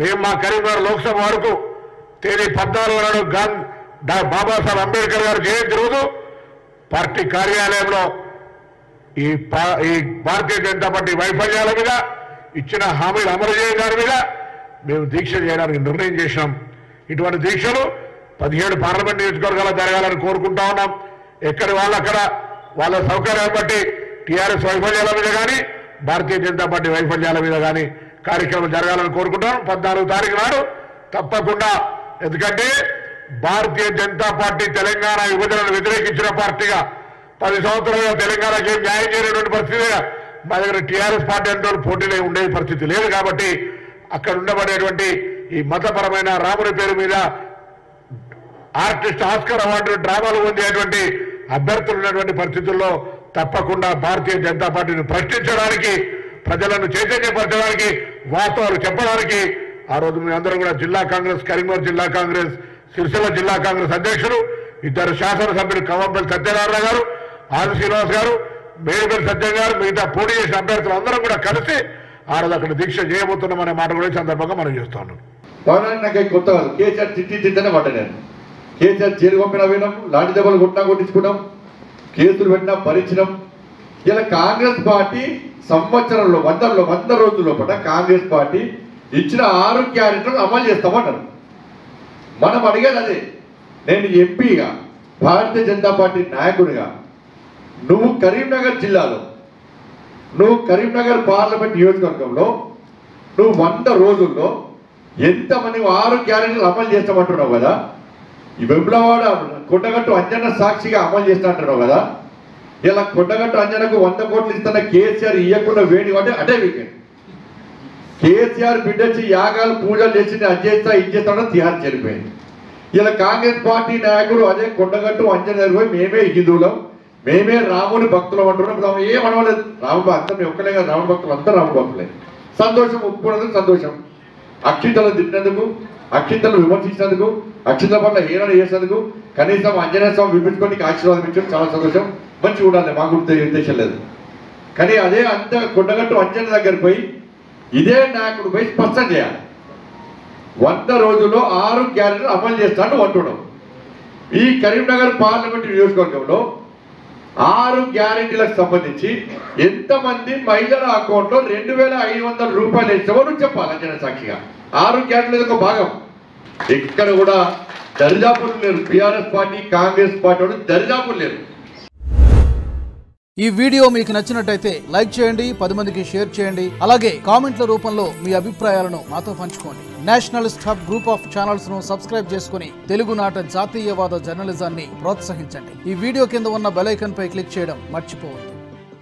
మేము మా కరీంనగర్ లోక్సభ వరకు తేదీ పద్నాలుగు నాడు గాంధీ బాబాసాహెబ్ అంబేద్కర్ గారు జయంతి రోజు పార్టీ కార్యాలయంలో ఈ ఈ భారతీయ జనతా పార్టీ వైఫల్యాల మీద ఇచ్చిన హామీలు అమలు చేయడం మీద మేము దీక్ష చేయడానికి నిర్ణయం చేసినాం. ఇటువంటి దీక్షలు పదిహేడు పార్లమెంట్ నియోజకవర్గాల్లో జరగాలని కోరుకుంటా ఉన్నాం. ఎక్కడి వాళ్ళు అక్కడ వాళ్ళ సౌకర్యాన్ని బట్టి టీఆర్ఎస్ వైఫల్యాల మీద కానీ భారతీయ జనతా పార్టీ వైఫల్యాల మీద కానీ కార్యక్రమం జరగాలని కోరుకుంటాం. పద్నాలుగు తారీఖు నాడు తప్పకుండా. ఎందుకంటే భారతీయ జనతా పార్టీ తెలంగాణ విభజనను వ్యతిరేకించిన పార్టీగా పది సంవత్సరాలుగా తెలంగాణకి ఏం న్యాయం చేయనటువంటి పరిస్థితి మా దగ్గర టీఆర్ఎస్ పార్టీ అంటే పోటీలో ఉండే పరిస్థితి లేదు కాబట్టి అక్కడ ఉండబడేటువంటి ఈ మతపరమైన రాముని పేరు మీద ఆర్టిస్ట్ ఆస్కర్ అవార్డు డ్రామాలు పొందేటువంటి అభ్యర్థులు ఉన్నటువంటి పరిస్థితుల్లో తప్పకుండా భారతీయ జనతా పార్టీని ప్రశ్నించడానికి ప్రజలను చైతన్యపరచడానికి వాస్తవాలు చెప్పడానికి ఆ రోజు మీ అందరూ కూడా జిల్లా కాంగ్రెస్ కరీంనగర్ జిల్లా కాంగ్రెస్ సిరిసిల్ల జిల్లా కాంగ్రెస్ అధ్యక్షులు ఇద్దరు శాసనసభ్యులు కవంపల్లి సత్యనారాయణ గారు ఆది శ్రీనివాస్ గారు మేడిపల్లి సత్యం గారు మిగతా పోటీ చేసిన అభ్యర్థులు అందరం కూడా కలిసి ఆ రోజు అక్కడ దీక్ష చేయబోతున్నామనే మాట కూడా ఈ సందర్భంగా మనం చేస్తున్నాం పవనాన్ని నాకు కొత్త కాదు కేసీఆర్ తిట్టి తిట్టనే మాట నేను. కేసీఆర్ జైలు పంపిన వినం లాంటి దెబ్బలు కొట్టినా కొట్టించుకున్నాం కేసులు పెట్టినా భరించినాం. ఇలా కాంగ్రెస్ పార్టీ సంవత్సరంలో వందల్లో వంద రోజుల లోపల కాంగ్రెస్ పార్టీ ఇచ్చిన ఆరు క్యారెక్టర్లు అమలు చేస్తామన్నారు మనం అడిగేది అదే నేను ఎంపీగా భారతీయ జనతా పార్టీ నాయకుడిగా నువ్వు కరీంనగర్ జిల్లాలో నువ్వు కరీంనగర్ పార్లమెంట్ నియోజకవర్గంలో నువ్వు వంద రోజుల్లో ఎంతమంది ఆరు గ్యారెంటీలు అమలు చేస్తామంటున్నావు కదా? ఈ వెంబలవాడ కొండగట్టు అత్యంత సాక్షిగా అమలు చేస్తా అంటున్నావు కదా? ఇలా కొండగట్టు అంజనకు వంద కోట్లు ఇస్తున్న కేసీఆర్ ఇవ్వకుండా వేడి అంటే అదే వీకెండ్. కేసీఆర్ బిడ్డొచ్చి యాగాలు పూజలు చేసి అది చేస్తా ఇది చేస్తా తిహార్ చనిపోయింది ఇలా కాంగ్రెస్ పార్టీ నాయకుడు అదే కొండగట్టు అంజన పోయి మేమే హిందువులం మేమే రాముని భక్తులం అంటున్నాం. రాము ఏం అనవలేదు రాము భక్తం మేము ఒక్కలే కదా రాముని భక్తులు అంతా రాముని భక్తులే. సంతోషం ఒప్పుకున్నందుకు సంతోషం. అక్షింతలు తిట్టినందుకు అక్షింతలు విమర్శించినందుకు అక్షింతల పట్ల హీరణ చేసినందుకు కనీసం ఆంజనేయ స్వామి వినిపించుకొని ఆశీర్వాదం ఇచ్చడం చాలా సంతోషం. మంచి ఉండాలి మాకు ఉద్దేశం లేదు. కానీ అదే అంత కొండగట్టు అంజన దగ్గర పోయి ఇదే నాయకుడు పోయి స్పష్టం చేయాలి. వంద రోజుల్లో ఆరు గ్యారెంటీలు అమలు చేస్తాను అంటున్నాం ఈ కరీంనగర్ పార్లమెంట్ నియోజకవర్గంలో ఆరు గ్యారెంటీలకు సంబంధించి ఎంతమంది మహిళల అకౌంట్లో రెండు వేల ఐదు వందల రూపాయలు వేసామో నువ్వు చెప్పాలి అంజన సాక్షిగా. ఆరు గ్యారెంటీలు ఒక భాగం. ఎక్కడ కూడా దరిదాపులు లేరు. బీఆర్ఎస్ పార్టీ కాంగ్రెస్ పార్టీ వాళ్ళు దరిదాపులు లేరు. ఈ వీడియో మీకు నచ్చినట్టయితే లైక్ చేయండి పది మందికి షేర్ చేయండి. అలాగే కామెంట్ల రూపంలో మీ అభిప్రాయాలను మాతో పంచుకోండి. నేషనలిస్ట్ స్టాఫ్ గ్రూప్ ఆఫ్ ఛానల్స్ను సబ్స్క్రైబ్ చేసుకుని తెలుగునాట జాతీయవాద జర్నలిజాన్ని ప్రోత్సహించండి. ఈ వీడియో కింద ఉన్న బెలైకన్ పై క్లిక్ చేయడం మర్చిపోవద్దు.